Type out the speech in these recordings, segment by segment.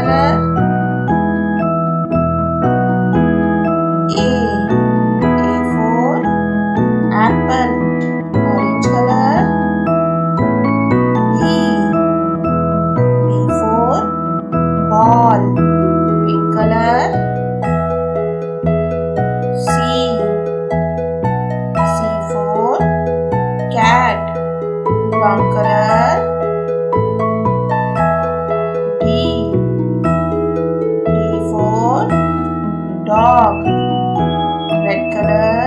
color A apple orange color B B for ball pink color C. C cat brown color dog. Red color.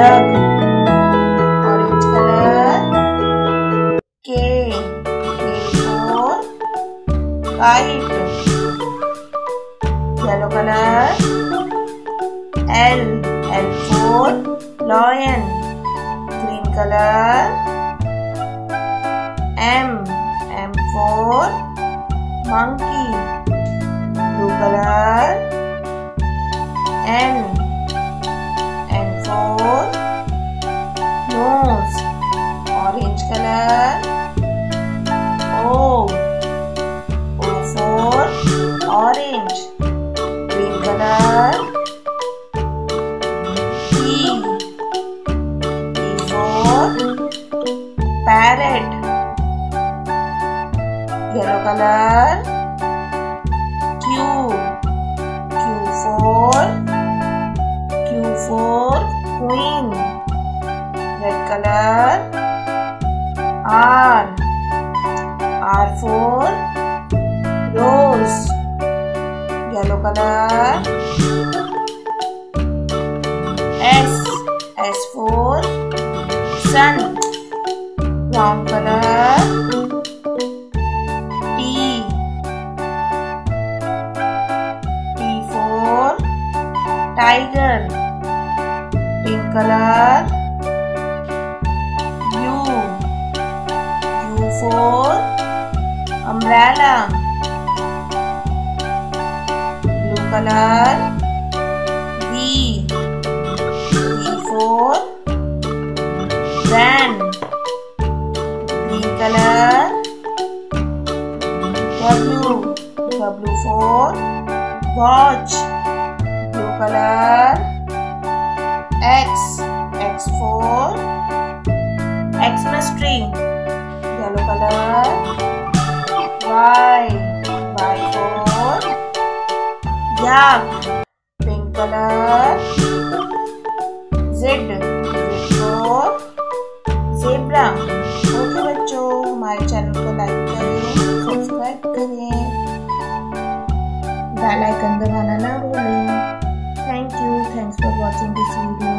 color orange color K K for kite yellow color L L for lion green color M M for monkey blue color N color Q. Q for Q for queen. Red color. R. R for rose. Yellow color tiger pink color U U for umbrella blue color V V for van green color W W for watch blue color X X for Xmas tree yellow color Y Y for yak pink color Z okay बच्चों हमारे channel को like करें subscribe करें bell icon दबाना 真的香的